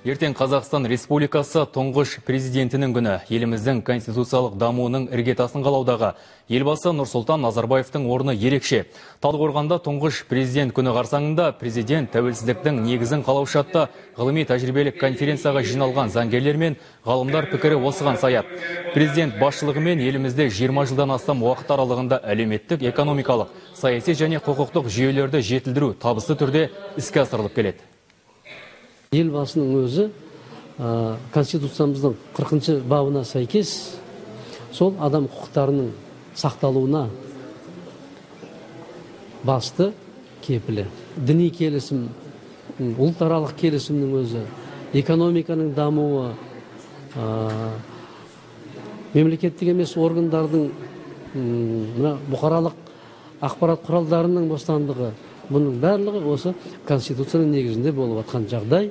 Ертең Қазақстан Республикасы тұңғыш президентінің күні еліміздің конституциялық дамуының іргетасын қалаудағы елбасы Нұрсұлтан Назарбаевтың орны ерекше. Талдықорғанда тұңғыш президент күні қарсаңында президент тәуелсіздіктің негізін қалаушы атты ғылыми тәжірибелік конференцияға жиналған заңгерлер мен ғалымдар пікірі осыған саяды. Президент басшылығымен елімізде 20 жылдан астам уақыт аралығында әлеуметтік, экономикалық, саяси және құқықтық жүйелерді жетілдіру табысты түрде іске асырылып келеді елбасының өзі конституциямыздың қырқыншы бабына сәйкес сол адам құқықтарының сақталуына басты кепілі. Діни келісім ұлтаралық келісімнің өзі экономиканың дамуы мемлекеттік емес органдардың мына бұқаралық ақпарат құралдарының бостандығы бұның барлығы осы конституцияның негізінде болып жатқан жағдай.